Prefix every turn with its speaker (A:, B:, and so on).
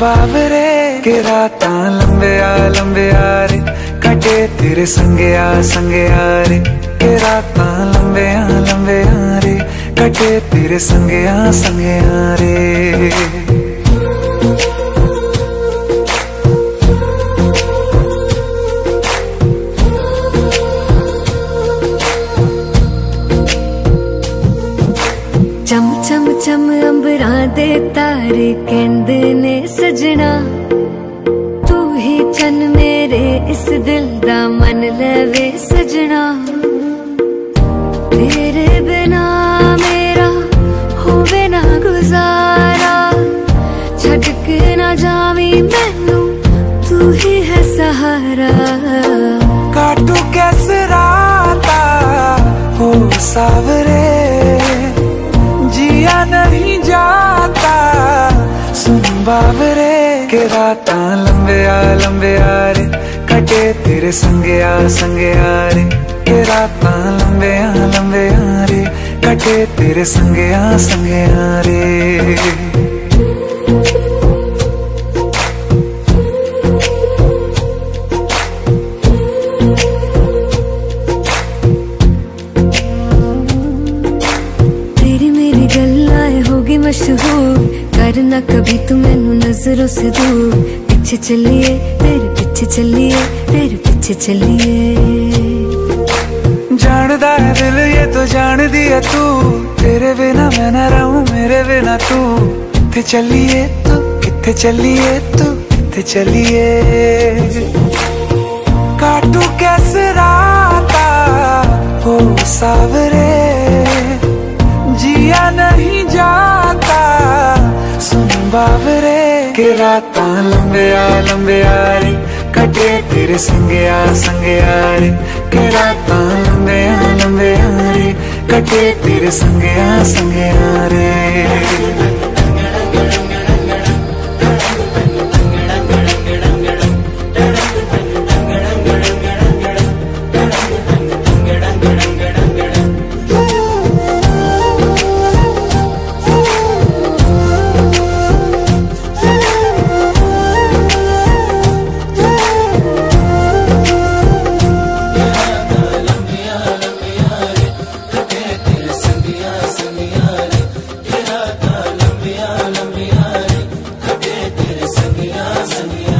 A: बाबरे के रात लंबे आ लंबे आ रे। कटे तेरे संगे आ संगे आ रे। के रात लंबे आ लंबे आ रे। कटे तेरे संगे आ संगे आ रे।
B: चम चम चम, अंबरा देता ਤਾਰੇ ਕਹਿੰਦੇ ਨੇ ਸਜਣਾ ਤੂੰ ਹੀ ਚੰਨ ਮੇਰੇ ਇਸ ਦਿਲ ਦਾ ਮਨ ਲਵੇ ਸਜਣਾ ਤੇਰੇ ਬਿਨਾ ਮੇਰਾ ਹੋਵੇ ਨਾ ਗੁਜ਼ਾਰਾ ਛੱਡ ਕੇ ਨਾ ਜਾਵੀਂ ਮੈਨੂੰ ਤੂੰ ਹੀ ਹੈ ਸਹਾਰਾ
A: काटू कैसे राता हो सावरे बाबरे के रात लंबे आ लंबे आ रे, कटे तेरे संगे आ संगे आ रे। के रात लंबे आ लंबे आ रे, कटे तेरे संगे आ संगे आ रे।
B: तेरी मेरी गल्लाएँ होगी मशहूर। करना कभी तू मैनू नज़रों से दूर। पीछे चलिए तेरे पीछे चलिए तेरे पीछे चलिए।
A: जानदा है दिल ये तो जान दिया तू। तेरे बिना मैं ना रहूँ, मेरे बिना तू। कितने चलिए तू कितने चलिए तू कितने चलिए। के ਲੰਬਿਆ ਲੰਬਿਆ ਰੇ ਕੱਟੇ ਤੇਰੇ ਸੰਗਿਆ ਸੰਗਿਆ ਰੇ संगे आ ਲੰਬਿਆ ਲੰਬਿਆ ਰੇ ਕੱਟੇ ਤੇਰੇ ਸੰਗਿਆ आ लंबे Sangia, sangia.